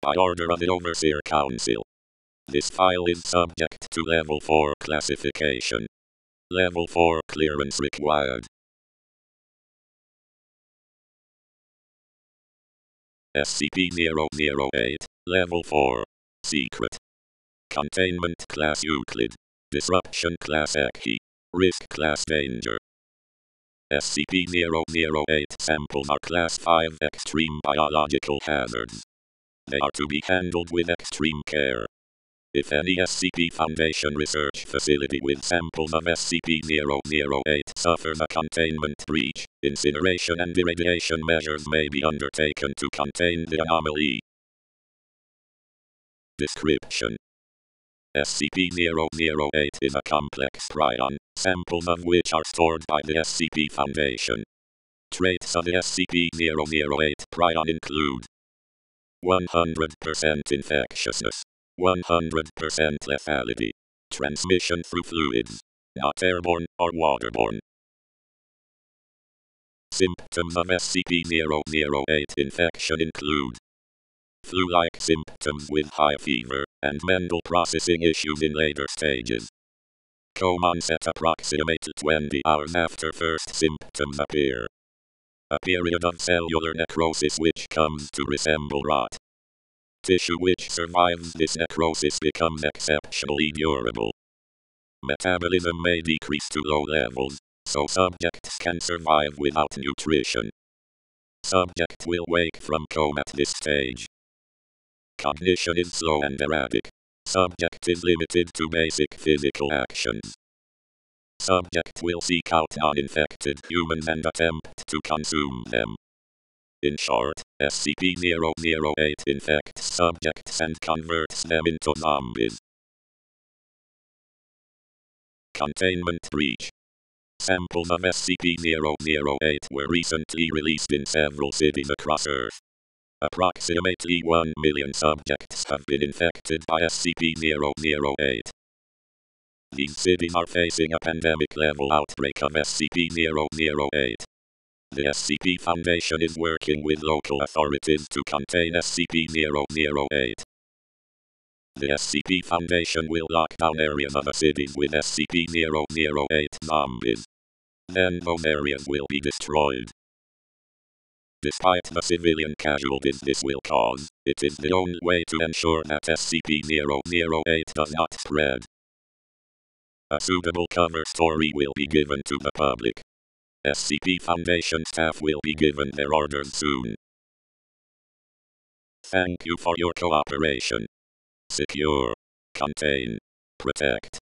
by order of the Overseer Council. This file is subject to Level 4 classification. Level 4 clearance required. SCP-008, Level 4. Secret. Containment Class Euclid. Disruption Class Ekhi. Risk Class Danger. SCP-008 samples are Class 5 Extreme Biological Hazards. They are to be handled with extreme care. If any SCP Foundation research facility with samples of SCP-008 suffers a containment breach, incineration and irradiation measures may be undertaken to contain the anomaly. Description SCP-008 is a complex prion, samples of which are stored by the SCP Foundation. Traits of the SCP-008 prion include 100% infectiousness, 100% lethality, transmission through fluids, not airborne or waterborne. Symptoms of SCP-008 infection include flu-like symptoms with high fever and mental processing issues in later stages. Coma onset approximate 20 hours after first symptoms appear. A period of cellular necrosis which comes to resemble rot. Tissue which survives this necrosis becomes exceptionally durable. Metabolism may decrease to low levels, so subjects can survive without nutrition. Subject will wake from coma at this stage. Cognition is slow and erratic. Subject is limited to basic physical actions. Subject will seek out non-infected humans and attempt to consume them. In short, SCP-008 infects subjects and converts them into zombies. Containment Breach Samples of SCP-008 were recently released in several cities across Earth. Approximately 1 million subjects have been infected by SCP-008. These cities are facing a pandemic-level outbreak of SCP-008. The SCP Foundation is working with local authorities to contain SCP-008. The SCP Foundation will lock down areas of the cities with SCP-008 zombies. Then those areas will be destroyed. Despite the civilian casualties this will cause, it is the only way to ensure that SCP-008 does not spread. A suitable cover story will be given to the public. SCP Foundation staff will be given their orders soon. Thank you for your cooperation. Secure, contain, protect.